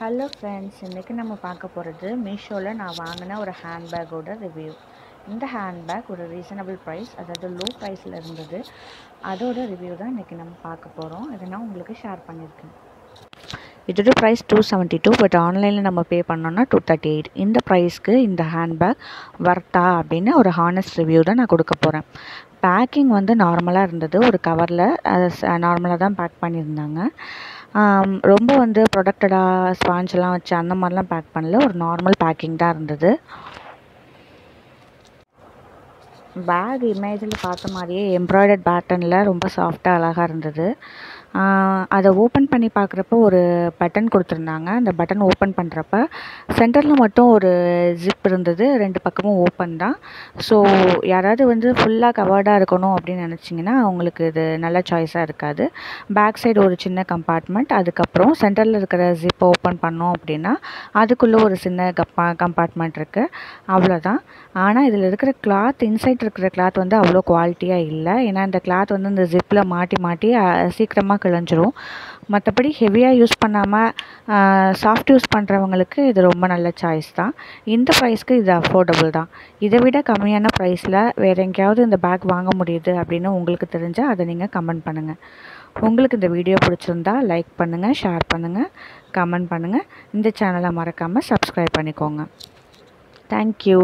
Hello friends இன்றைக்கி நம்ம பார்க்க போகிறது மீஷோவில் நான் வாங்கின ஒரு ஹேண்ட்பேக்கோட ரிவ்யூ இந்த ஹேண்ட்பேக் ஒரு ரீசனபிள் ப்ரைஸ் அதாவது லோ ப்ரைஸில் இருந்தது. அதோட ரிவ்யூ தான் இன்றைக்கி நம்ம பார்க்க போகிறோம் இதை நான் உங்களுக்கு ஷேர் பண்ணியிருக்கேன். இதோட price two seventy two but ஆன்லைனில் நம்ம பே பண்ணோன்னா டூ தேர்ட்டி எயிட் இந்த ப்ரைஸ்க்கு இந்த ஹேண்ட்பேக் வர்த்தா அப்படின்னு ஒரு ஹானஸ்ட் ரிவ்யூ தான் நான் கொடுக்க போகிறேன் பேக்கிங் வந்து நார்மலாக இருந்தது. ஒரு கவரில் நார்மலாக தான் பேக் பண்ணியிருந்தாங்க. ரொம்ப வந்து ப்ரொடக்டடாக ஸ்பாஞ்செலாம் வச்சு அந்த மாதிரிலாம் பேக் பண்ணல. ஒரு நார்மல் பேக்கிங் தான் இருந்தது. பேக் இமேஜில் பார்த்த மாதிரியே எம்ப்ராய்டர்ட் பேட்டர்னில் ரொம்ப சாஃப்டாக அழகாக இருந்தது. அதை ஓப்பன் பண்ணி பார்க்குறப்ப ஒரு பட்டன் கொடுத்துருந்தாங்க. அந்த பட்டன் ஓப்பன் பண்ணுறப்ப சென்டரில் மட்டும் ஒரு ஜிப் இருந்தது. ரெண்டு பக்கமும் ஓப்பன் தான். ஸோ யாராவது வந்து ஃபுல்லாக கவர்டாக இருக்கணும் அப்படின்னு நினச்சிங்கன்னா அவங்களுக்கு இது நல்ல சாய்ஸாக இருக்காது. பேக் சைடு ஒரு சின்ன கம்பார்ட்மெண்ட் அதுக்கப்புறம் சென்டரில் இருக்கிற ஜிப் ஓப்பன் பண்ணோம் அப்படின்னா அதுக்குள்ளே ஒரு சின்ன கப்பா கம்பார்ட்மெண்ட் இருக்குது அவ்வளோதான் ஆனால் இதில் இருக்கிற கிளாத் இன்சைட் இருக்கிற கிளாத் வந்து அவ்வளோ குவாலிட்டியாக இல்லை. ஏன்னா இந்த கிளாத் வந்து இந்த ஜிப்பில் மாட்டி மாட்டி சீக்கிரமாக கிழிஞ்சிரும் மற்றபடி ஹெவியாக யூஸ் பண்ணாமல் சாஃப்ட் யூஸ் பண்ணுறவங்களுக்கு இது ரொம்ப நல்ல சாய்ஸ் தான். இந்த ப்ரைஸ்க்கு இது அஃபோர்டபுள் தான். இதை விட கம்மியான ப்ரைஸில் வேறு எங்கேயாவது இந்த பேக் வாங்க முடியுது அப்படின்னு உங்களுக்கு தெரிஞ்சால் அதை நீங்கள் கமெண்ட் பண்ணுங்கள் உங்களுக்கு இந்த வீடியோ பிடிச்சிருந்தா லைக் பண்ணுங்கள் ஷேர் பண்ணுங்கள் கமெண்ட் பண்ணுங்கள் இந்த சேனலை மறக்காமல் சப்ஸ்கிரைப் பண்ணிக்கோங்க. தேங்க்யூ